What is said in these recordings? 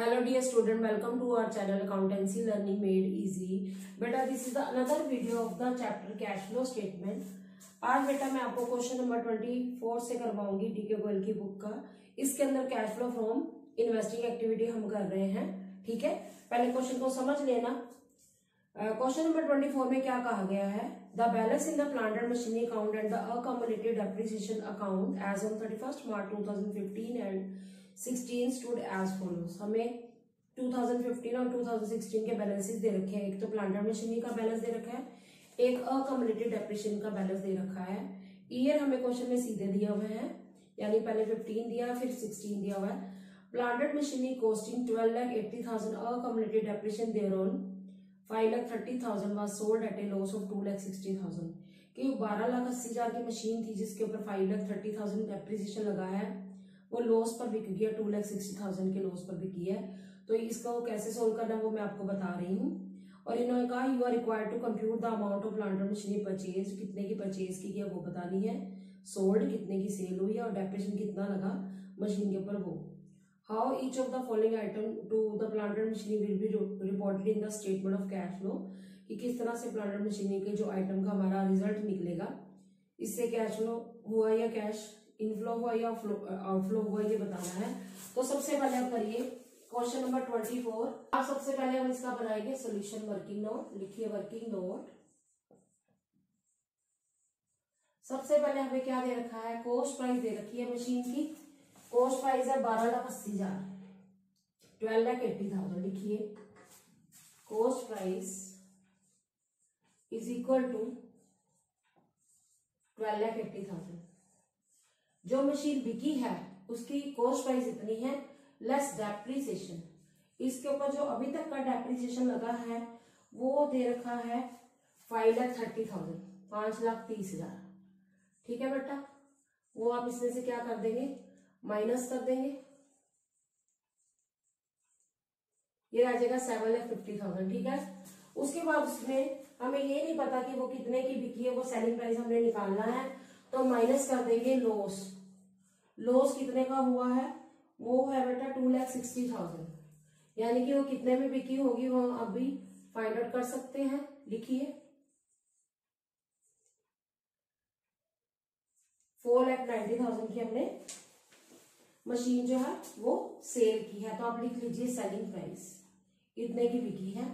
Hello dear student, welcome to our channel Accountancy Learning Made Easy. बेटा is the another video of the chapter cash flow statement. आज बेटा मैं आपको question number twenty four से करवाऊँगी DK Goyal की book का। इसके अंदर cash flow from investing activity हम कर रहे हैं ठीक है? पहले क्वेश्चन को समझ लेना। क्वेश्चन नंबर ट्वेंटी फोर में क्या कहा गया है? The balance in the plant and machinery account and the accumulated depreciation account as on thirty first March two thousand fifteen and sixteen stood as follows हमें 2015 और 2016 के बैलेंसेस दे रखे हैं। एक तो प्लांटर मशीनरी का बैलेंस दे रखा है, एक अकमलेटेड डेप्रिशिएशन का बैलेंस दे रखा है। ईयर हमें क्वेश्चन में सीधे दिए हुए हैं, यानी पहले 15 दिया, फिर 16 दिया हुआ है। Plant and machinery costing 12 lakh 80 thousand accumulated depreciation thereon 5 lakh 30 thousand was sold at a loss of 2 lakh 60 thousand कि 12 लाख अस्सी हज़ार की मशीन थी जिसके ऊपर 5 लाख 30 थाउज़ेंड डेप्रिसिएशन लगा है। वो लॉस पर बिक गया टू लैख सिक्सटी थाउज़ेंड के लॉस पर बिकी है। तो इसका वो कैसे सोल्व करना है वो मैं आपको बता रही हूँ। और इन्होंने कहा you are required to compute the amount of plant and machinery purchase कितने की परचेज की है वो बतानी है। सोल्ड कितने की सेल हुई है और डेप्रेशन कितना लगा मशीन के ऊपर वो। How each of the following item to the plant and machinery will be reported in the statement of cash flow कि किस तरह से प्लांटर मशीनरी के जो आइटम का हमारा रिज़ल्ट निकलेगा, इससे कैश फ्लो हुआ या कैश इनफ्लो हुआ या आउटफ्लो हुआ, ये बताना है। तो सबसे पहले आप करिए क्वेश्चन नंबर ट्वेंटी फोर आप सबसे पहले हम इसका बनाएँगे सोल्यूशन वर्किंग नोट लिखिए वर्किंग नोट सबसे पहले हमें क्या दे रखा है? कोस्ट प्राइस दे रखी है मशीन की। कोस्ट प्राइस है बारह लाख अस्सी हज़ार। ट्वेल्व लाख एट्टी थाउज़ेंड लिखिए। Cost price is equal to twelve lakh eighty thousand जो मशीन बिकी है, उसकी कॉस्ट प्राइस इतनी है लेस डेप्रीसिएशन इसके ऊपर जो अभी तक का डेप्रीसिएशन लगा है, वो दे रखा है फाइव लाख थर्टी थाउज़ेंड पाँच लाख तीस हज़ार। ठीक है बेटा? वो आप इसमें से क्या कर देंगे? माइनस कर देंगे। ये आ जाएगा सेवन लाख फिफ्टी थाउज़ेंड ठीक है? उसके बाद उसमें हमें ये नहीं पता कि वो कितने की बिकी है, वो सेलिंग प्राइस हमने निकालना है तो माइनस कर देंगे लॉस लॉस कितने का हुआ है? वो है बेटा टू लैख सिक्सटी थाउज़ेंड यानी कि वो कितने में बिकी होगी वो अभी फाइंड आउट कर सकते हैं, लिखिए। फोर लैख नाइन्टी थाउज़ेंड की हमने मशीन जो है, वो सेल की है। तो आप लिख लीजिए सेलिंग प्राइस इतने की बिकी है।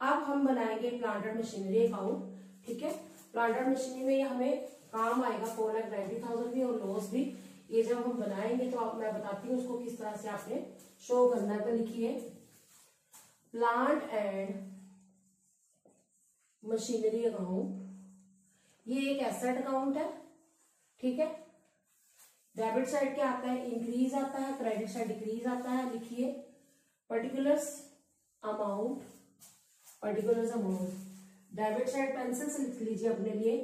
अब हम बनाएँगे प्लांटर मशीनरी अकाउंट ठीक है? प्लांटर मशीनरी में हमें काम आएगा फोर लैख नाइन्टी थाउज़ेंड भी और लॉस भी। ये जब हम बनाएँगे तो आप, मैं बताती हूँ उसको किस तरह से आपने शो करना तो लिखिए प्लांट एंड मशीनरी अकाउंट ये एक एसेट अकाउंट है, ठीक है? डेबिट साइड क्या आता है? इंक्रीज आता है क्रेडिट साइड डिक्रीज आता है। लिखिए particulars amount particulars amount debit side pencil से लिख लीजिए अपने लिए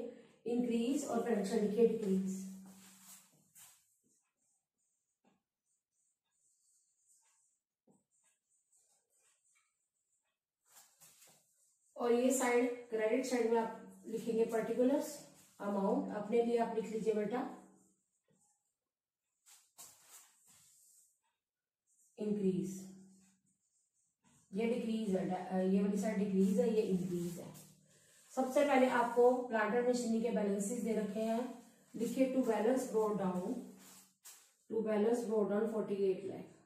इंक्रीज और क्रेडिट साइड लिखिए डिक्रीज और ये साइड क्रेडिट साइड में आप लिखेंगे पर्टिकुलर्स अमाउंट अपने लिए आप लिख लीजिए बेटा। इंक्रीज ये डिक्रीज है ये वाली साइड डिक्रीज है, ये इंक्रीज है। सबसे पहले आपको प्लांटर मशीनरी के बैलेंसेस दे रखे हैं। लिखिए to balance brought down to balance brought down forty eight lakh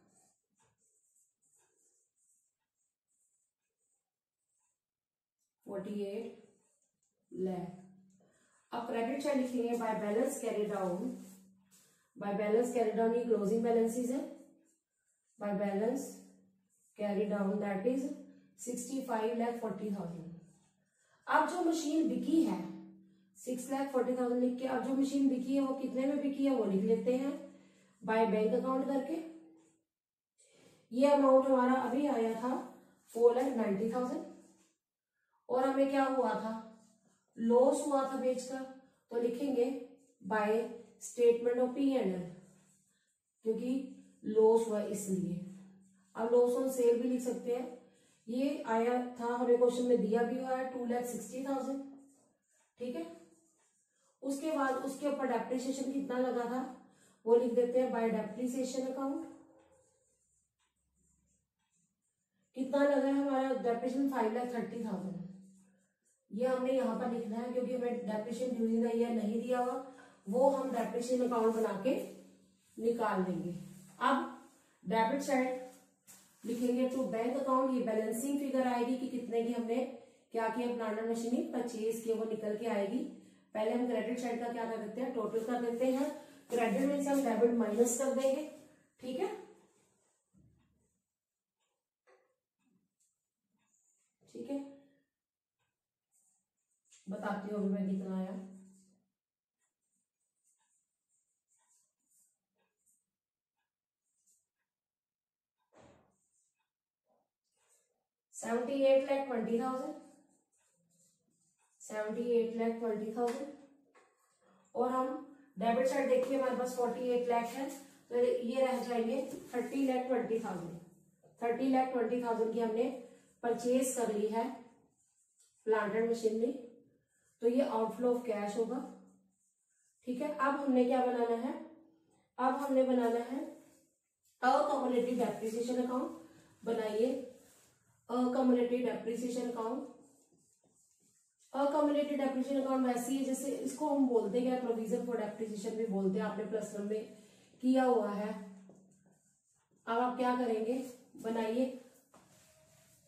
forty eight lakh अब क्रेडिट साइड लिखेंगे by balance carry down by balance carry down ये क्लोजिंग बैलेंसेस है. By balance carry down that is sixty five lakh forty thousand अब जो machine बिकी है six lakh forty thousand लिख के, अब जो मशीन बिकी है, वो कितने में बिकी है, वो लिख लेते हैं बाय बैंक अकाउंट करके. ये अमाउंट हमारा अभी आया था फोर लैख नाइन्टी थाउज़ेंड और हमें क्या हुआ था? लॉस हुआ था बेचकर। तो लिखेंगे by statement of P and L क्योंकि लॉस हुआ इसलिए। अब लॉस ऑन सेल भी लिख सकते हैं। ये आया था, हमें क्वेश्चन में दिया भी हुआ है टू लैख सिक्सटी थाउज़ेंड ठीक है? उसके बाद उसके ऊपर डेप्रिसिएशन कितना लगा था? वो लिख देते हैं बाय डेप्रिसिएशन अकाउंट कितना लगा है हमारा? Depreciation five lakh thirty thousand ये हमने यहाँ पर लिखना है, क्योंकि हमें डेप्रेशन ड्यूरिंग द ईयर नहीं दिया हुआ, वो हम डेप्रेशन अकाउंट बना के निकाल देंगे। अब डेबिट साइड लिखेंगे टू बैंक अकाउंट ये बैलेंसिंग फिगर आएगी कि कितने की हमने क्या किया प्लांटर मशीनरी परचेज किया, वो निकल के आएगी। पहले हम क्रेडिट साइड का क्या कर देते हैं टोटल कर देते हैं। क्रेडिट में से हम डेबिट माइनस कर देंगे, ठीक है? ठीक है? बताती हूँ अभी मैं कितना आया। Seventy eight lakh twenty thousand seventy eight lakh twenty thousand और हम डेबिट साइड देखिए, हमारे पास फोर्टी एट लैख है तो ये रह जाएँगे thirty lakh twenty thousand thirty lakh twenty thousand की हमने परचेज कर ली है प्लांटेड मशीनरी तो ये आउटफ्लो ऑफ़ कैश होगा। ठीक है? अब हमने क्या बनाना है? अब हमने बनाना है अकॉमोलेटिव डेप्रिसिएशन अकाउंट बनाइए। Accumulated depreciation account accumulated depreciation account वैसी है जैसे इसको हम बोलते हैं प्रोविज़न फॉर डेप्रिसिएशन भी बोलते हैं। आपने प्लस वन में किया हुआ है। अब आप क्या करेंगे? बनाइए।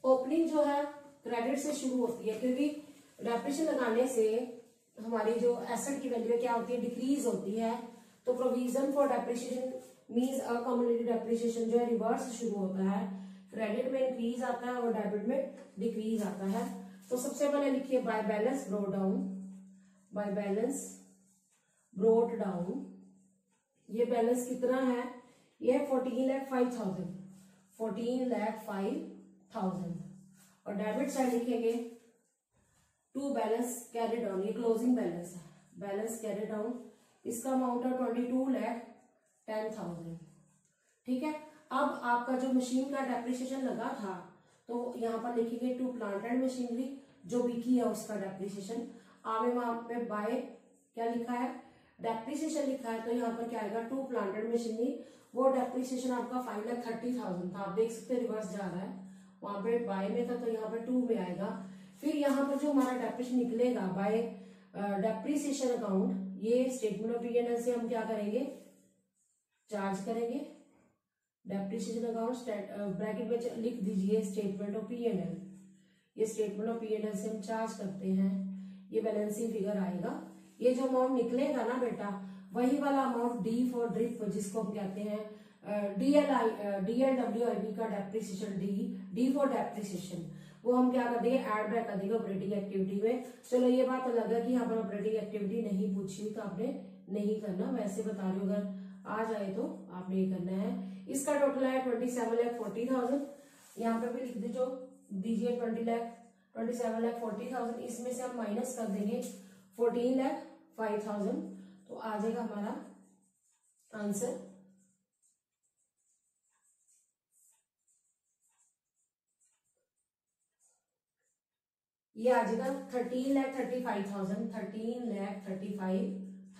ओपनिंग जो है क्रेडिट से शुरू होती है, क्योंकि डेप्रिसिएशन लगाने से हमारी जो एसेट की वैल्यू क्या होती है? डिक्रीज होती है। तो provision for depreciation means accumulated depreciation जो है रिवर्स शुरू होता है। क्रेडिट में इंक्रीज आता है और डेबिट में डिक्रीज आता है। तो सबसे पहले लिखिए by balance brought down by balance brought down ये बैलेंस कितना है? ये fourteen lakh five thousand fourteen lakh five thousand और डेबिट साइड लिखेंगे टू बैलेंस कैरी डाउन, ये क्लोजिंग बैलेंस है। बैलेंस कैरी डाउन, इसका अमाउंट है twenty two lakh ten thousand. ठीक है? अब आपका जो मशीन का डेप्रिसिएशन लगा था तो यहाँ पर लिखेंगे टू प्लांट एंड मशीनरी जो बिकी है उसका डेप्रिसिएशन आगे वहाँ पे बाय क्या लिखा है? डेप्रिसिएशन लिखा है तो यहाँ पर क्या आएगा? टू प्लांट एंड मशीनरी वो डेप्रिसिएशन आपका फाइव लाख थर्टी थाउज़ेंड था। आप देख सकते रिवर्स जा रहा है। वहाँ पर बाय में था तो यहाँ पर टू में आएगा। फिर यहाँ पर जो हमारा डेप्रिसिएशन निकलेगा बाय डेप्रिसिएशन अकाउंट ये स्टेटमेंट ऑफ़ पी से हम क्या करेंगे? चार्ज करेंगे। डेप्रिसिएशन अकाउंट ब्रैकेट में लिख दीजिए स्टेटमेंट ऑफ़ पी ये स्टेटमेंट ऑफ़ पी से हम चार्ज करते हैं। ये बैलेंसिंग फिगर आएगा। ये जो अमाउंट निकलेगा ना बेटा, वही वाला अमाउंट डी फॉर ड्रिप जिसको हम कहते हैं डी डीएलडब्ल्यू आई का depreciation D D for depreciation वो हम क्या कर देंगे एड बैक कर देंगे ऑपरेटिंग एक्टिविटी में। चलो, ये बात अलग है कि यहाँ पर ऑपरेटिंग एक्टिविटी नहीं पूछी तो आपने नहीं करना। वैसे बता रही हूँ, अगर आ जाए तो आपने ये करना है। इसका टोटल है twenty seven lakh forty thousand यहाँ पे भी लिख दीजिए दीजिए twenty lakh twenty seven lakh forty thousand इसमें से हम माइनस कर देंगे फोर्टीन लैख फाइव थाउज़ेंड तो आ जाएगा हमारा आंसर ये आ जाएगा thirteen lakh thirty five thousand thirteen lakh thirty five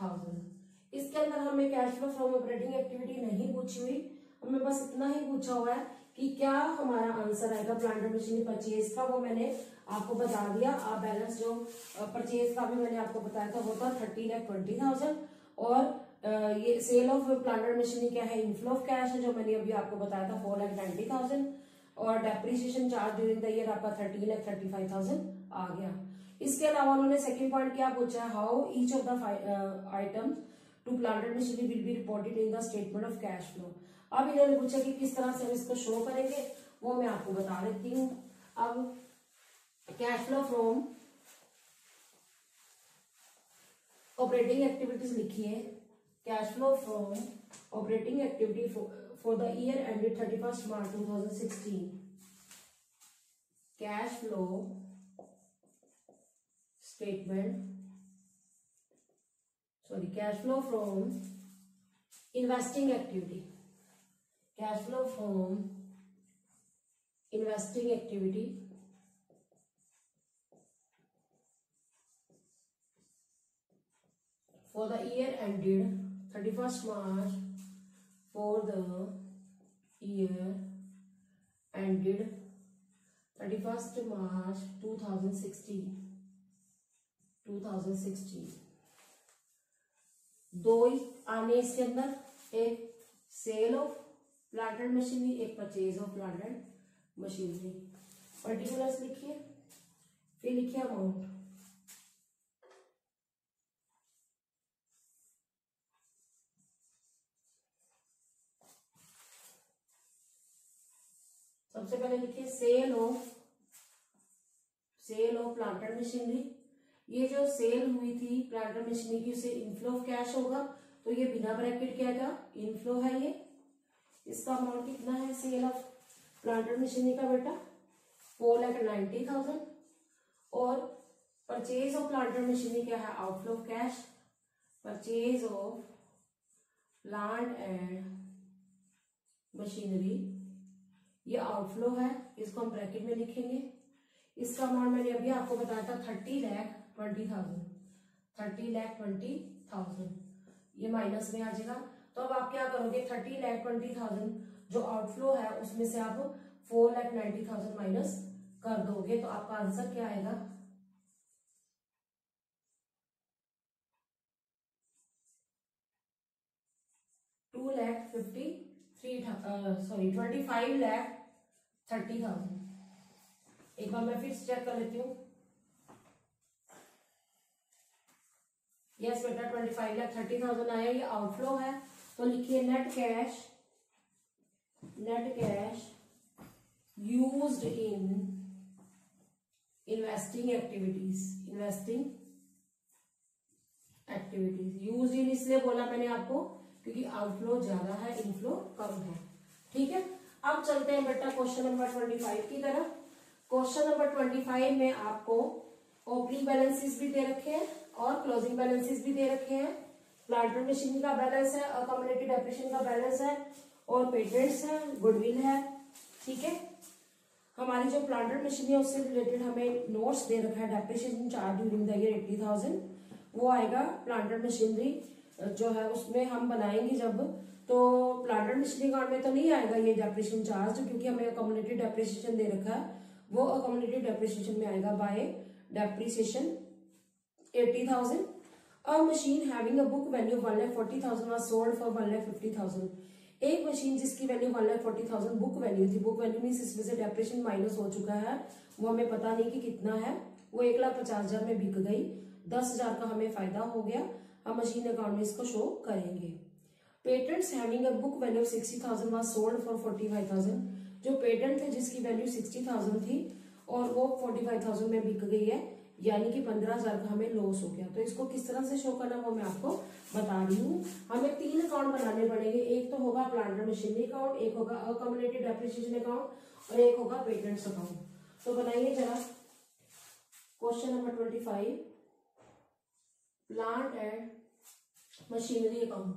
thousand इसके अंदर हमें cash flow from operating activity नहीं पूछी हुई। हमें बस इतना ही पूछा हुआ है कि क्या हमारा आंसर आएगा प्लांट मशीनरी परचेज का वो मैंने आपको बता दिया। आप बैलेंस जो परचेज का भी मैंने आपको बताया था, वो था थर्टी लैख ट्वेंटी थाउज़ेंड और ये सेल ऑफ़ प्लांट मशीनरी क्या है इनफ्लो ऑफ़ कैश है, जो मैंने अभी आपको बताया था फोर लैख नाइन्टी थाउज़ेंड और depreciation charge during the year आपका thirty lakh thirty five thousand आ गया। इसके अलावा उन्होंने सेकंड पॉइंट क्या पूछा? है how each of the items to plant and machinery will be reported in the statement of cash flow अब इन्होंने पूछा कि किस तरह से हम इसको शो करेंगे, वो मैं आपको बता देती हूँ। अब cash flow from operating activities लिखिए। Cash flow from operating activity for the year ended thirty first March two thousand sixteen cash flow statement. So the cash flow from investing activity. Cash flow from investing activity for the year ended 31st March for the year ended 31st March 2016 two thousand sixteen two thousand sixteen दो ही आने इसके अंदर, एक sale of plant and machinery एक purchase of plant and machinery particulars लिखिए, फिर लिखिए अमाउंट सबसे पहले लिखिए sale of sale of plant and machinery ये जो सेल हुई थी प्लांटेड मशीनरी की, उसे इनफ्लो ऑफ़ कैश होगा। तो ये बिना ब्रैकेट क्या था इनफ्लो है ये। इसका अमाउंट कितना है सेल ऑफ़ प्लांटेड मशीनरी का बेटा? फोर लैख नाइन्टी थाउज़ेंड और purchase of plant and machinery क्या है? Outflow of cash purchase of plant and machinery ये आउटफ्लो है। इसको हम ब्रैकेट में लिखेंगे। इसका अमाउंट मैंने अभी आपको बताया था thirty lakh twenty thousand thirty lakh twenty thousand ये माइनस में आ जाएगा। तो अब आप क्या करोगे? थर्टी लैख ट्वेंटी थाउज़ेंड जो आउटफ्लो है, उसमें से आप four lakh ninety thousand minus कर दोगे। तो आपका आंसर क्या आएगा? Two lakh fifty three sorry twenty five lakh thirty thousand एक बार मैं फिर चेक कर लेती हूँ। यस बेटा twenty five lakh thirty thousand आया, ये आउटफ्लो है। तो लिखिए net cash net cash used in investing activities investing activities use in इसलिए बोला मैंने आपको, क्योंकि आउटफ्लो ज़्यादा है इनफ्लो कम है। ठीक है? अब चलते हैं बेटा क्वेश्चन नंबर ट्वेंटी फाइव की तरफ़। क्वेश्चन नंबर ट्वेंटी फाइव में आपको ओपनिंग बैलेंसेस भी दे रखे हैं। और क्लोजिंग बैलेंसेस भी दे रखे हैं। प्लांटर मशीन का बैलेंस है अकोमोडेटेड डेप्रेशन का बैलेंस है, और पेटेंट्स है गुडविल है, ठीक है? हमारी जो प्लांटर मशीन है, उससे रिलेटेड हमें नोट्स दे रखा है depreciation charge during the year eighty thousand वो आएगा प्लांटर मशीनरी जो है, उसमें हम बनाएँगे जब। तो प्लांटर मशीनरी कार्ड में तो नहीं आएगा ये डेप्रिशिएशन चार्ज क्योंकि हमें कम्युनिटी डेप्रिसिएशन दे रखा है। वो कम्युनिटी डेप्रिसिएशन में आएगा by depreciation eighty thousand a machine having a book value one lakh forty thousand was sold for one lakh fifty thousand एक मशीन जिसकी value one lakh forty thousand book value थी book value mean इसमें से depression minus हो चुका है, वो हमें पता नहीं कि कितना है, वो एक लाख पचास हज़ार में बिक गई। दस हज़ार का हमें फ़ायदा हो गया, हम मशीन अकाउंट में इसको शो करेंगे। Patents having a book value of sixty thousand was sold for forty five thousand जो पेटेंट थे, जिसकी वैल्यू सिक्सटी थाउज़ेंड थी, और वो फोर्टी फाइव थाउज़ेंड में बिक गई है यानी कि पंद्रह हज़ार का हमें लॉस हो गया। तो इसको किस तरह से शो करना वो मैं आपको बता रही हूँ। हमें तीन अकाउंट बनाने पड़ेंगे। एक तो होगा प्लांटर मशीनरी अकाउंट एक होगा अकोमोडेटेड डेप्रिसिएशन अकाउंट और एक होगा पेटेंट्स अकाउंट तो बनाइए जरा। Question number twenty five plant and machinery account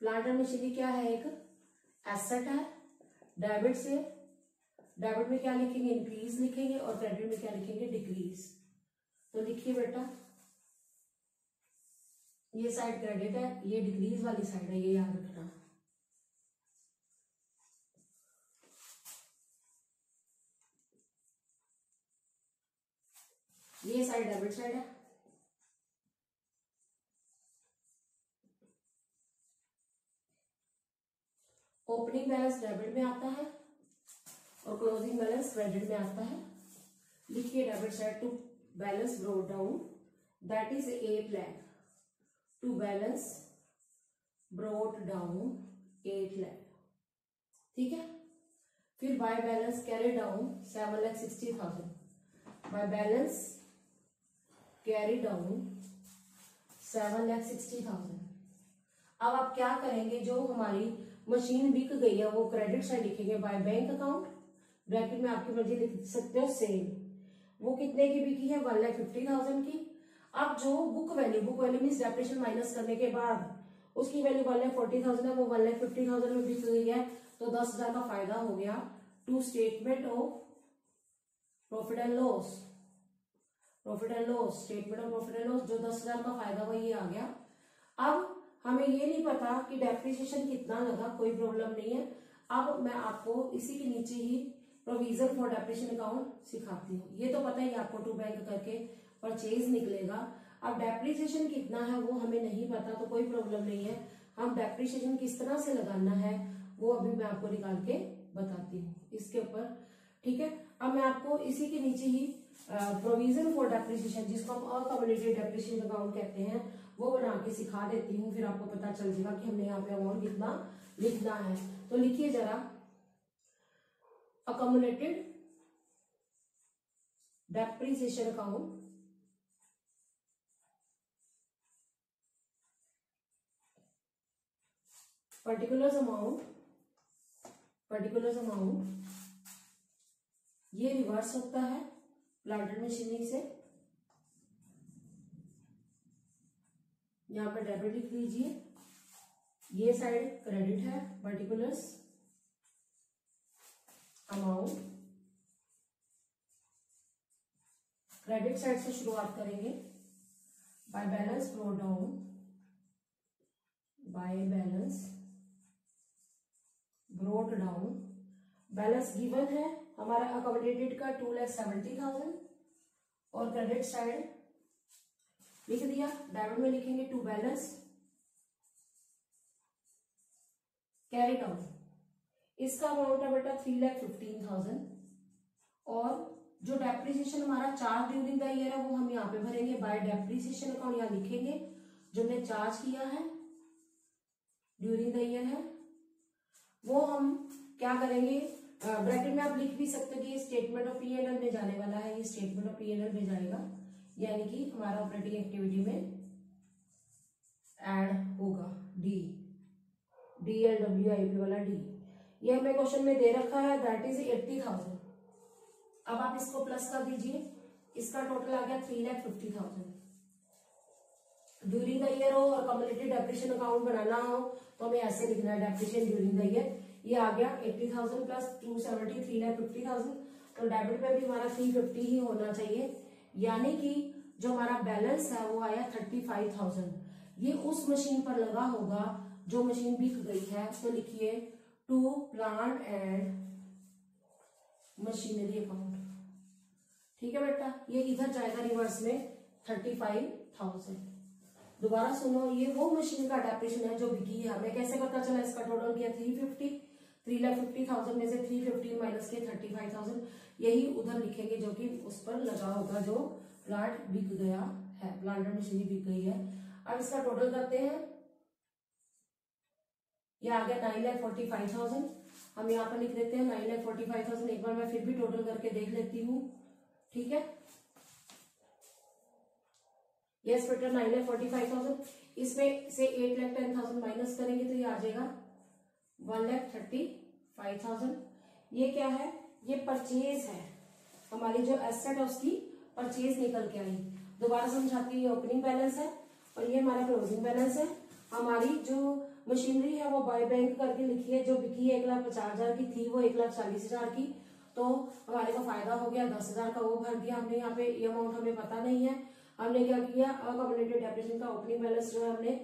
plant and machinery क्या है एक? एसेट है डेबिट से डेबिट में क्या लिखेंगे? इंक्रीज लिखेंगे और क्रेडिट में क्या लिखेंगे? डिक्रीज तो लिखिए बेटा। ये साइड क्रेडिट है, ये डिक्रीज वाली साइड है, ये याद रखना। ये साइड डेबिट साइड है। ओपनिंग बैलेंस डेबिट में आता है। और क्लोजिंग बैलेंस क्रेडिट में आता है। लिखिए debit side to balance brought down that is a lakh to balance brought down eight lakh ठीक है? फिर by balance carry down seven lakh sixty thousand by balance carry down seven lakh sixty thousand अब आप क्या करेंगे? जो हमारी machine बिक गई है, वो क्रेडिट साइड लिखेंगे बाय बैंक अकाउंट ब्रैकेट में आपकी मर्ज़ी लिख सकते हो सेल वो कितने की बिकी है? वन लाख फिफ्टी थाउज़ेंड की। अब जो book value book value mean depreciation minus करने के बाद, उसकी value one lakh forty thousand है, वो वन लाख फिफ्टी थाउज़ेंड में बिक गई है। तो दस हज़ार का फ़ायदा हो गया to statement of profit and loss profit and loss statement of profit and loss जो दस हज़ार का फ़ायदा वही आ गया। अब हमें ये नहीं पता कि डेप्रिसिएशन कितना लगा, कोई प्रॉब्लम नहीं है। अब मैं आपको इसी के नीचे ही प्रोविज़न फॉर डेप्रेशन अकाउंट सिखाती हूँ। ये तो पता ही आपको टू बैंक करके परचेज निकलेगा। अब डेप्रिसिएशन कितना है वो हमें नहीं पता तो कोई प्रॉब्लम नहीं है। हम डेप्रिसिएशन किस तरह से लगाना है, वो अभी मैं आपको निकाल के बताती हूँ। इसके ऊपर, ठीक है? अब मैं आपको इसी के नीचे ही प्रोविज़न फॉर डेप्रिसिएशन जिसको हम अकम्युलेटेड डेप्रिसिएशन अकाउंट कहते हैं, वो बना के सिखा देती हूँ। फिर आपको पता चल जाएगा कि हमने यहाँ पे अमाउंट कितना लिखना है। तो लिखिए जरा। Accumulated depreciation account particulars amount particulars amount, ये रिवर्स होता है प्लांटेड मशीनरी से। यहाँ पर डेबिट लिख लीजिए। ये साइड क्रेडिट है पर्टिकुलर्स अमाउंट क्रेडिट साइड से शुरुआत करेंगे। By balance brought down by balance brought down balance given है, हमारा अकोमोडेटेड का टू लैख सेवेंटी थाउज़ेंड और क्रेडिट साइड लिख दिया डेबिट में लिखेंगे टू बैलेंस कैरी डाउन इसका अमाउंट है बेटा थ्री लैख फिफ्टीन थाउज़ेंड और जो डेप्रिसिएशन हमारा चार्ज ड्यूरिंग द ईयर है, वो हम यहाँ पे भरेंगे. बाय डेप्रिसिएशन अकाउंट यहाँ लिखेंगे. जो हमने चार्ज किया है ड्यूरिंग द ईयर है, वो हम क्या करेंगे? ब्रैकेट में आप लिख भी सकते हो कि स्टेटमेंट ऑफ़ पी एंड में जाने वाला है. ये स्टेटमेंट ऑफ़ पी एंड में जाएगा. यानी कि हमारा ऑपरेटिंग एक्टिविटी में ऐड होगा. D D L W I P वाला डी ये हमें क्वेश्चन में दे रखा है दैट इज़ एट्टी थाउज़ेंड अब आप इसको प्लस कर दीजिए, इसका टोटल आ गया three lakh fifty thousand during the year हो और कम्युलेटेड डेप्रेशन अकाउंट बनाना हो तो हमें ऐसे लिखना है डेप्रेशन ड्यूरिंग द ईयर ये आ गया eighty thousand plus two seventy three lakh fifty thousand तो डेबिट पे भी हमारा थ्री फिफ्टी ही होना चाहिए। यानी कि जो हमारा बैलेंस है, वो आया थर्टी फाइव थाउज़ेंड ये उस मशीन पर लगा होगा, जो मशीन बिक गई है तो लिखिए to plant and machinery account ठीक है बेटा? ये इधर जाएगा रिवर्स में थर्टी फाइव थाउज़ेंड दोबारा सुनो, ये वो मशीन का अडेप्टेशन है जो बिकी है। हमें कैसे पता चला इसका टोटल किया three fifty three lakh fifty thousand में से थ्री फिफ्टी माइनस के थर्टी फाइव थाउज़ेंड यही उधर लिखेंगे जो कि उस पर लगा होगा जो प्लांट बिक गया है प्लांट मशीनरी बिक गई है। अब इसका टोटल करते हैं। ये आ गया nine lakh forty five thousand हम यहाँ पर लिख देते हैं nine lakh forty five thousand एक बार मैं फिर भी टोटल करके देख लेती हूँ। ठीक है? Yes better nine lakh forty five thousand इसमें से eight lakh ten thousand minus करेंगे तो ये आ जाएगा one lakh thirty five thousand ये क्या है? ये परचेज है। हमारी जो एसेट है उसकी परचेज निकल के आई। दोबारा समझाती हूँ, ये ओपनिंग बैलेंस है और ये हमारा क्लोजिंग बैलेंस है। हमारी जो मशीनरी है, वो बाय बैंक करके लिखी है, जो बिकी है एक लाख पचास हज़ार की थी, वो एक लाख चालीस हज़ार की। तो हमारे को फ़ायदा हो गया, दस हज़ार का वो भर दिया हमने, यहाँ पे ये अमाउंट हमें पता नहीं है। हमने क्या किया अकॉमोडेटेड डेप्रेशन का ओपनिंग बैलेंस जो है हमने,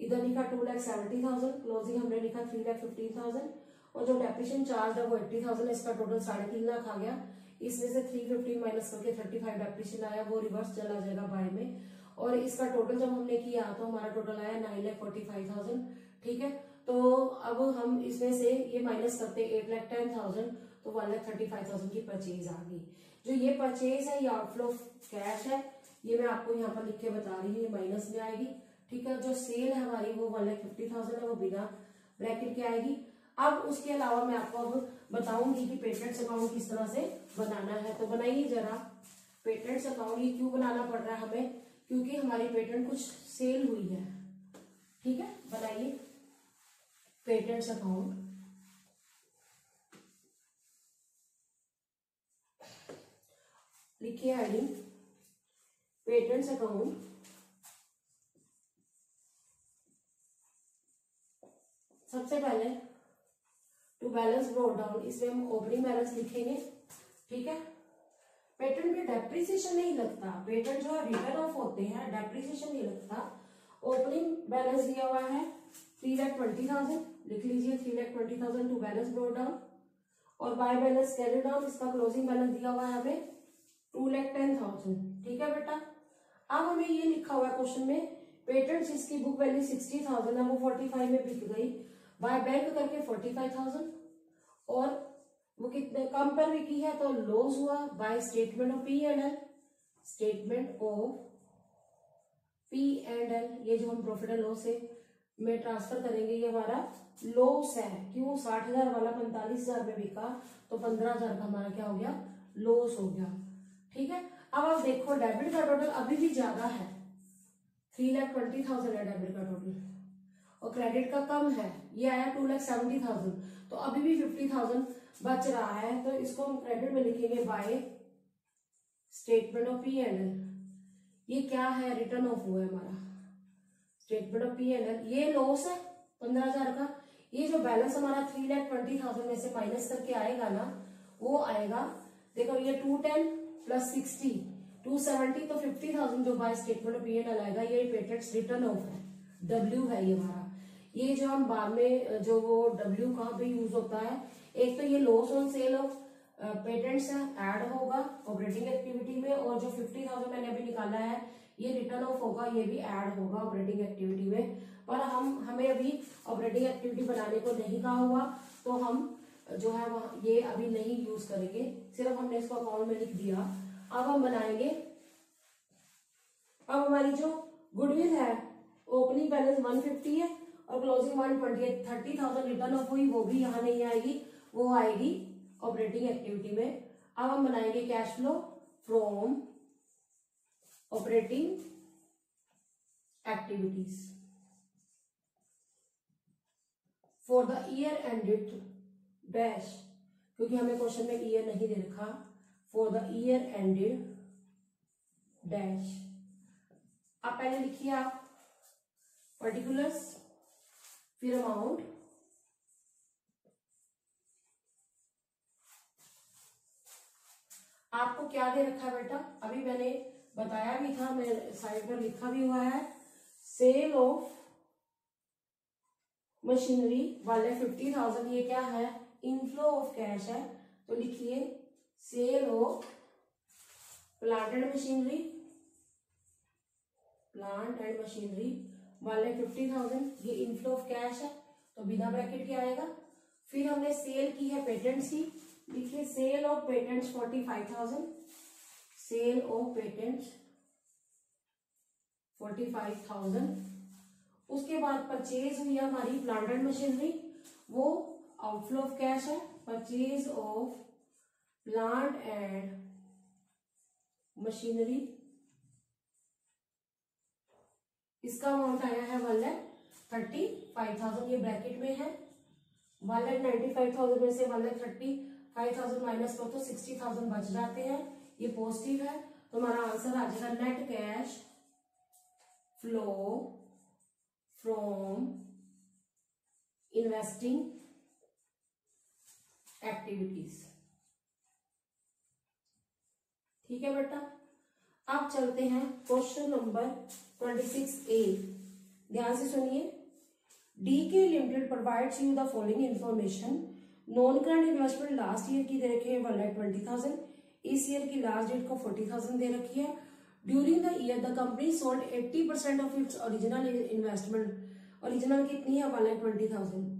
इधर लिखा two lakh seventy thousand closing हमने लिखा थ्री लैख फिफ्टीन थाउज़ेंड और जो डेप्रेशन चार्ज है, वो एट्टी थाउज़ेंड इसका टोटल साढ़े तीन लाख आ गया। इसमें से थ्री फिफ्टीन माइनस करके थर्टी फाइव डेप्रेशन आया, वो रिवर्स चला जाएगा बाय में। और इसका टोटल जब हमने किया तो हमारा टोटल आया nine lakh forty five thousand ठीक है? तो अब हम इसमें से ये माइनस करते एट लैख टेन थाउज़ेंड तो one lakh thirty five thousand की परचेज आ गई। जो ये परचेज है, ये आउटफ्लो कैश है, ये मैं आपको यहाँ पर लिख के बता रही हूँ, ये माइनस में आएगी, ठीक है? जो सेल है हमारी, वो वन लाख फिफ्टी थाउज़ेंड है, वो बिना ब्रैकेट के आएगी। अब उसके अलावा मैं आपको अब बताऊँगी कि पेटेंट्स अकाउंट किस तरह से बनाना है। तो बनाइए जरा पेटेंट्स अकाउंट ये क्यों बनाना पड़ रहा है हमें? क्योंकि हमारी पेटेंट कुछ सेल हुई है। ठीक है? बनाइए पेटेंट्स अकाउंट लिखिए हेडिंग पेटेंट्स अकाउंट सबसे पहले टू बैलेंस ब्रोड डाउन इसमें हम ओपनिंग बैलेंस लिखेंगे। ठीक है? पेटेंट में डेप्रिसिएशन नहीं लगता। पेटेंट जो है रिटर्न ऑफ़ होते हैं डेप्रिसिएशन नहीं लगता। ओपनिंग बैलेंस दिया हुआ है थ्री लैख ट्वेंटी थाउज़ेंड लिख लीजिए three lakh twenty thousand to balance brought down और बाय बैलेंस कैरिड ऑन इसका क्लोजिंग बैलेंस दिया हुआ है हमें टू लैख टेन थाउज़ेंड ठीक है बेटा? अब हमें ये लिखा हुआ है क्वेश्चन में पेटेंट जिसकी बुक वैल्यू सिक्सटी थाउज़ेंड है वो फोर्टी फाइव में बिक गई। बाय बैंक करके फोर्टी फाइव थाउज़ेंड और वो कितने कम पर बिकी है तो लॉस हुआ by statement of P and L statement of P and L ये जो हम प्रॉफिट एंड लॉस है, में ट्रांसफ़र करेंगे ये हमारा लॉस है। क्यों? साठ हज़ार वाला पैंतालीस हज़ार में बिका तो पंद्रह हज़ार का हमारा क्या हो गया? लॉस हो गया। ठीक है? अब आप देखो डेबिट का टोटल अभी भी ज़्यादा है। थ्री लाख ट्वेंटी थाउज़ेंड है डेबिट का टोटल और क्रेडिट का कम है। ये आया टू लाख सेवेंटी थाउज़ेंड तो अभी भी फिफ्टी थाउज़ेंड बच रहा है तो इसको हम क्रेडिट में लिखेंगे by statement of P and L ये क्या है? रिटर्न ऑफ़ हुआ है हमारा। Statement of P and L ये लॉस है, पंद्रह हज़ार का। ये जो बैलेंस हमारा थ्री लाख ट्वेंटी थाउज़ेंड में से माइनस करके आएगा ना, वो आएगा, देखो ये two ten plus sixty two seventy तो फिफ्टी थाउज़ेंड जो by statement of P and L आएगा, ये पेटेंट्स रिटर्न ऑफ़ है। डब्ल्यू है ये हमारा। ये जो हम बाद में, जो वो डब्ल्यू कहाँ पे यूज़ होता है एक तो ये loss on sale of patents add होगा ऑपरेटिंग एक्टिविटी में और जो फिफ्टी थाउज़ेंड मैंने अभी निकाला है, ये रिटर्न ऑफ़ होगा, ये भी ऐड होगा ऑपरेटिंग एक्टिविटी में। पर हम, हमें अभी ऑपरेटिंग एक्टिविटी बनाने को नहीं कहा हुआ तो हम जो है वह, ये अभी नहीं यूज़ करेंगे। सिर्फ़ हमने इसको अकाउंट में लिख दिया। अब हम बनाएँगे। अब हमारी जो गुडविल है ओपनिंग बैलेंस 150 है और closing one twenty thirty thousand written off हुई, वो भी यहाँ नहीं आएगी। वो आएगी ऑपरेटिंग एक्टिविटी में। अब हम बनाएँगे cash flow from operating activities for the year ended dash क्योंकि हमें क्वेश्चन में ईयर नहीं दे रखा। For the year ended dash आप पहले लिखिए आप पर्टिकुलर्स फिर अमाउंट आपको क्या दे रखा है बेटा? अभी मैंने बताया भी था, मैं साइड पर लिखा भी हुआ है। सेल ऑफ़ मशीनरी वाले फिफ्टी थाउज़ेंड ये क्या है? इनफ्लो ऑफ़ कैश है। तो लिखिए sale of plant and machinery plant and machinery वाले फिफ्टी थाउज़ेंड ये इनफ्लो ऑफ़ कैश है। तो बिना ब्रैकेट के आएगा। फिर हमने सेल की है पेटेंट्स की। लिखिए sale of patents forty five thousand sale of patents forty five thousand उसके बाद परचेज हुई हमारी प्लांट एंड मशीनरी वो आउटफ्लो ऑफ़ कैश है. Purchase of plant and machinery इसका अमाउंट आया है one lakh thirty five thousand ये ब्रैकेट में है. One lakh ninety five thousand में से one lakh thirty five thousand minus करो तो सिक्सटी थाउज़ेंड बच जाते हैं। ये पॉजिटिव है। तो हमारा आंसर आ जाएगा net cash flow from investing activities ठीक है बेटा? अब चलते हैं question number twenty six A ध्यान से सुनिए। D K limited provides you the following information non current investment last year की दे रखी है वन लाख ट्वेंटी थाउज़ेंड। इस ईयर की लास्ट डेट को फोर्टी थाउज़ेंड दे रखी है। During the year the company sold eighty percent of its original investment original कितनी है? One lakh twenty thousand.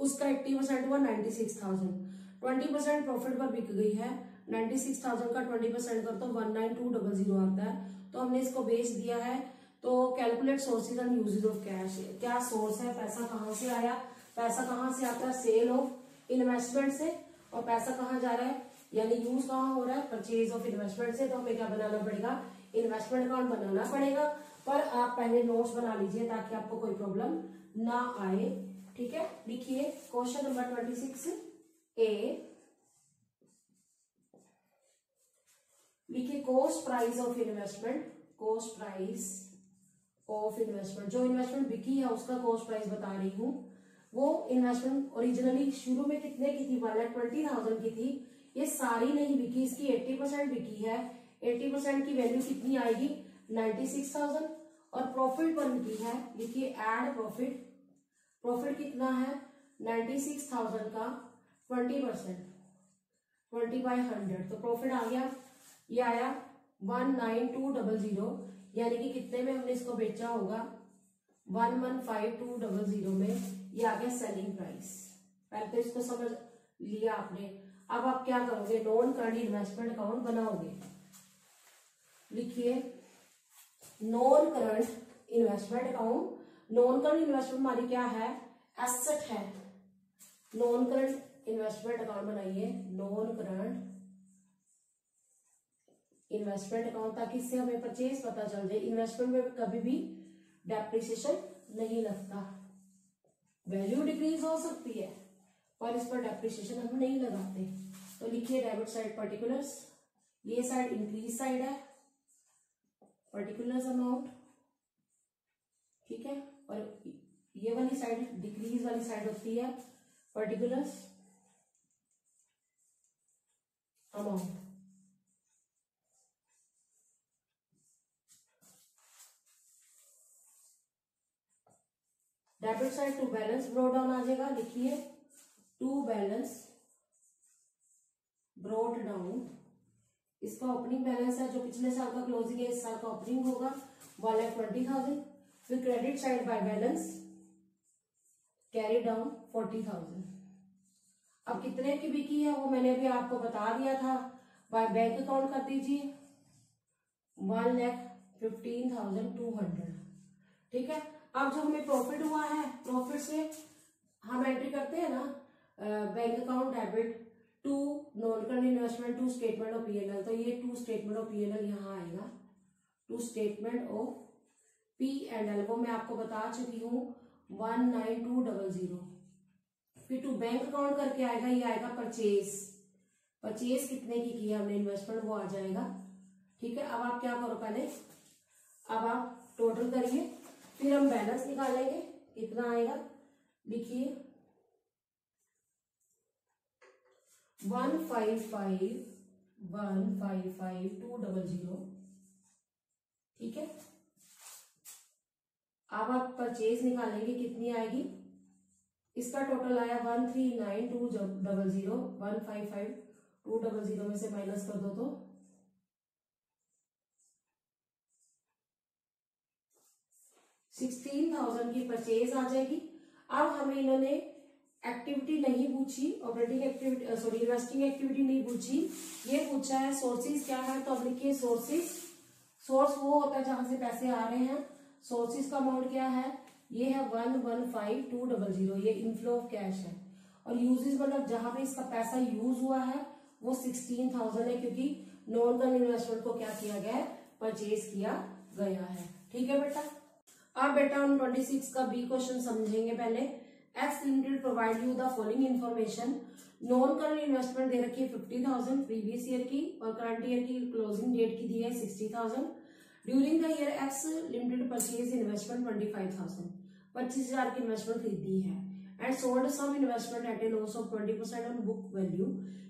उसका एट्टी परसेंट हुआ ninety six thousand twenty percent profit पर बिक गई है। नाइन्टी सिक्स थाउज़ेंड का ट्वेंटी परसेंट कर तो one nine two double zero आता है। तो हमने इसको बेच दिया है। तो calculate sources and uses of cash क्या सोर्स है? पैसा कहाँ से आया? पैसा कहाँ से आता है? सेल ऑफ़ इन्वेस्टमेंट से। और पैसा कहाँ जा रहा है? यानी यूज़ कहाँ हो रहा है? परचेज ऑफ़ इन्वेस्टमेंट से। तो हमें क्या बनाना पड़ेगा? इन्वेस्टमेंट अकाउंट बनाना पड़ेगा। पर आप पहले नोट्स बना लीजिए ताकि आपको कोई प्रॉब्लम ना आए। ठीक है? लिखिए। Question number twenty six A लिखिए cost price of investment cost price of investment जो इन्वेस्टमेंट बिकी है, उसका कॉस्ट प्राइस बता रही हूँ। वो इन्वेस्टमेंट ओरिजिनली शुरू में कितने की थी? वन लाख ट्वेंटी थाउज़ेंड की थी। ये सारी नहीं बिकी, इसकी एट्टी परसेंट बिकी है। एट्टी परसेंट की वैल्यू कितनी आएगी? नाइन्टी सिक्स थाउज़ेंड और प्रॉफिट पर बिकी है लिखिए एड प्रॉफिट प्रॉफिट कितना है? नाइन्टी सिक्स थाउज़ेंड का twenty percent twenty by hundred तो प्रॉफिट आ गया। ये आया one nine two double zero यानी कि कितने में हमने इसको बेचा होगा? One one five two double zero में। ये आ गया सेलिंग प्राइस पहले तो इसको समझ लिया आपने। अब आप क्या करोगे? नॉन करंट इन्वेस्टमेंट अकाउंट बनाओगे। लिखिए non current investment account non current investment हमारी क्या है? एसेट है। नॉन करंट इन्वेस्टमेंट अकाउंट बनाइए। नॉन करंट इन्वेस्टमेंट अकाउंट ताकि इससे हमें परचेज पता चल जाए। इन्वेस्टमेंट में कभी भी डेप्रिसिएशन नहीं लगता। वैल्यू डिक्रीज हो सकती है, पर इस पर डेप्रिसिएशन हम नहीं लगाते। तो लिखिए डेबिट साइड पर्टिकुलर्स ये साइड इंक्रीज साइड है पर्टिकुलर्स अमाउंट ठीक है? और ये वाली साइड डिक्रीज वाली साइड होती है particulars amount debit side to balance brought down आ जाएगा। लिखिए टू बैलेंस ब्रोड डाउन इसका ओपनिंग बैलेंस है जो पिछले साल का क्लोजिंग है इस साल का ओपनिंग होगा वन लैख ट्वेंटी थाउज़ेंड फिर credit side by balance carry down forty thousand अब कितने की बिकी है, वो मैंने अभी आपको बता दिया था। बाय बैंक अकाउंट कर दीजिए one lakh fifteen thousand two hundred ठीक है? अब जो हमें प्रॉफिट हुआ है प्रॉफिट से हम एंट्री करते हैं ना bank account debit to non current investment to statement of PNL तो ये टू स्टेटमेंट ऑफ़ पीएनएल यहाँ आएगा। To statement of P and L वो मैं आपको बता चुकी हूँ one nine two double zero फिर टू बैंक अकाउंट करके आएगा, ये आएगा परचेज परचेज कितने की की है हमने? इन्वेस्टमेंट वो आ जाएगा। ठीक है, अब आप क्या करो पहले? अब आप टोटल करिए। फिर हम बैलेंस निकालेंगे, कितना आएगा? लिखिए। One five five, one five five, two double zero. ठीक है? अब आप परचेज निकालेंगे, कितनी आएगी? इसका टोटल आया one three nine, two double zero, one five five, two double zero में से माइनस कर दो तो। सिक्सटीन थाउज़ेंड की परचेज आ जाएगी। अब हमें इन्होंने एक्टिविटी नहीं पूछी operating activity sorry investing activity नहीं पूछी। ये पूछा है सोर्सेज क्या है? तो अब लिखिए सोर्सेज सोर्स वो होता है जहाँ से पैसे आ रहे हैं। सोर्सेज का अमाउंट क्या है? ये है one one five two double zero ये इनफ्लो ऑफ़ कैश है। और यूजेस मतलब जहाँ पे इसका पैसा यूज़ हुआ है, वो सिक्सटीन थाउज़ेंड है, क्योंकि नॉन कन इन्वेस्टमेंट को क्या किया गया है? परचेज किया गया है। ठीक है बेटा? अब बेटा हम 26 का बी क्वेश्चन समझेंगे पहले. X limited provide you the following information non current investment दे रखी है फिफ्टी थाउज़ेंड प्रीवियस ईयर की और करंट ईयर की क्लोजिंग डेट की दी है sixty thousand during the year X limited purchase investment twenty five thousand पच्चीस हज़ार की इन्वेस्टमेंट खरीदी है and sold some investment at a loss of twenty percent on book value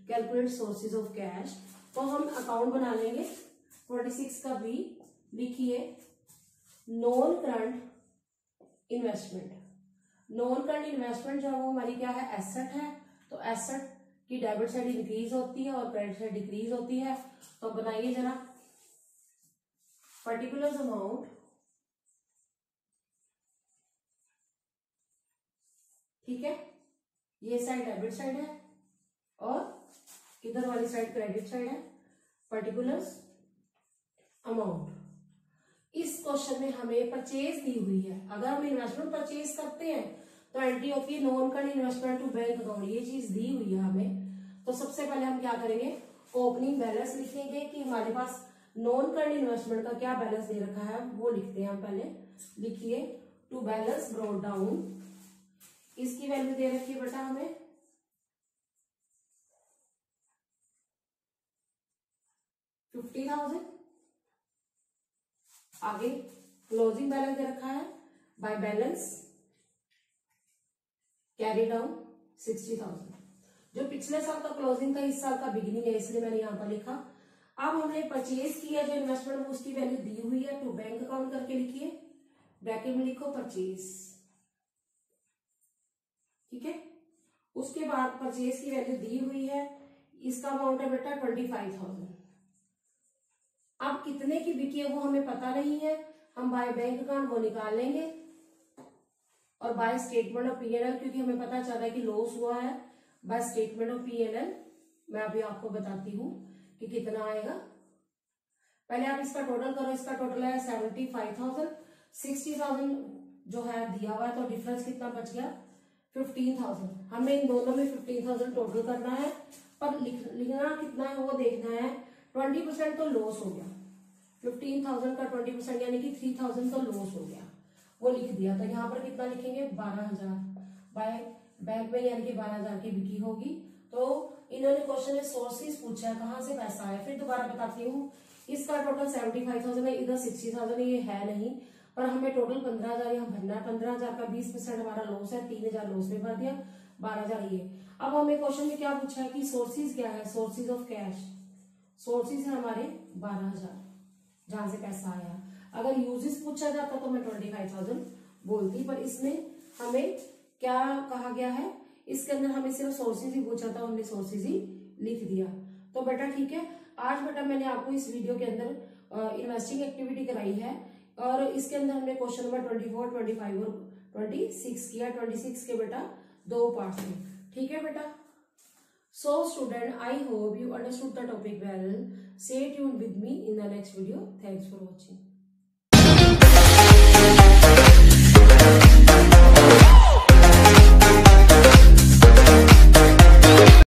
calculate sources of cash तो हम अकाउंट बना लेंगे. Twenty six का बी लिखिए. Non current investment. Non current investment जो है वो हमारी क्या है? एसेट है। तो एसेट की डेबिट साइड इंक्रीज होती है और क्रेडिट साइड डिक्रीज होती है। तो बनाइए जरा। पर्टिकुलर अमाउंट ठीक है? ये साइड डेबिट साइड है और इधर वाली साइड क्रेडिट साइड है। पर्टिकुलर्स अमाउंट इस क्वेश्चन में हमें परचेज दी हुई है। अगर हम इन्वेस्टमेंट परचेज करते हैं तो एंट्री होती है non current investment to bank account ये चीज़ दी हुई है हमें। तो सबसे पहले हम क्या करेंगे? ओपनिंग बैलेंस लिखेंगे कि हमारे पास नॉन कर इन्वेस्टमेंट का क्या बैलेंस दे रखा है, वो लिखते हैं हम पहले। लिखिए टू बैलेंस ब्रोड डाउन इसकी वैल्यू दे रखी है बेटा हमें। फिफ्टी थाउज़ेंड आगे क्लोजिंग बैलेंस दे रखा है। By balance carry down sixty thousand जो पिछले साल का क्लोजिंग था, इस साल का बिगिनिंग है, इसलिए मैंने यहाँ पर लिखा। अब हमने परचेज किया, जो इन्वेस्टमेंट उसकी वैल्यू दी हुई है टू बैंक अकाउंट करके लिखिए। ब्रैकेट में लिखो परचेज ठीक है? उसके बाद परचेज की वैल्यू दी हुई है। इसका अमाउंट है बेटा ट्वेंटी फाइव थाउज़ेंड अब कितने की बिकी है वो हमें पता नहीं है। हम बाय बैंक अकाउंट वो निकाल लेंगे। और बाय स्टेटमेंट ऑफ़ पीएनएल क्योंकि हमें पता चल रहा है कि लॉस हुआ है। बाय स्टेटमेंट ऑफ़ पीएनएल मैं अभी आपको बताती हूँ कि कितना आएगा। पहले आप इसका टोटल करो इसका टोटल है seventy five thousand sixty thousand जो है दिया हुआ है तो डिफरेंस कितना बच गया? फिफ्टीन थाउज़ेंड हमें इन दोनों में फिफ्टीन थाउज़ेंड टोटल करना है। पर लिख, लिखना कितना है वो देखना है। ट्वेंटी परसेंट तो लॉस हो गया। फिफ्टीन थाउज़ेंड का ट्वेंटी परसेंट यानी कि थ्री थाउज़ेंड तो लॉस हो गया। वो लिख दिया। तो यहाँ पर कितना लिखेंगे? बारह हज़ार। बाय बैंक में यानी कि बारह हज़ार की बिकी होगी। तो इन्होंने क्वेश्चन में सोर्सेज पूछा है, कहाँ से पैसा आया? फिर दोबारा बताती हूँ। इसका टोटल सेवेंटी फाइव थाउज़ेंड है, इधर सिक्सटी थाउज़ेंड ये है नहीं। पर हमें टोटल पंद्रह हज़ार यहाँ भरना है। पंद्रह हज़ार का बीस परसेंट हमारा लॉस है, तीन हज़ार लॉस में भर दिया, बारह हज़ार ये। अब हमें क्वेश्चन में क्या पूछा है कि सोर्सेज क्या है? सोर्सेज ऑफ़ कैश सोर्सेज है हमारे बारह हज़ार, जहाँ से पैसा आया। अगर यूजेस पूछा जाता तो मैं ट्वेंटी फाइव थाउज़ेंड बोलती, पर इसमें हमें क्या कहा गया है? इसके अंदर हमें सिर्फ़ सोर्सेज ही पूछा था हमने सोर्सेज ही लिख दिया। तो बेटा ठीक है, आज बेटा मैंने आपको इस वीडियो के अंदर इन्वेस्टिंग एक्टिविटी कराई है, और इसके अंदर हमने question number twenty four twenty five और ट्वेंटी सिक्स किया। ट्वेंटी सिक्स के बेटा दो पार्ट में। ठीक है बेटा? So student, I hope you understood the topic well. Stay tuned with me in the next video. Thanks for watching.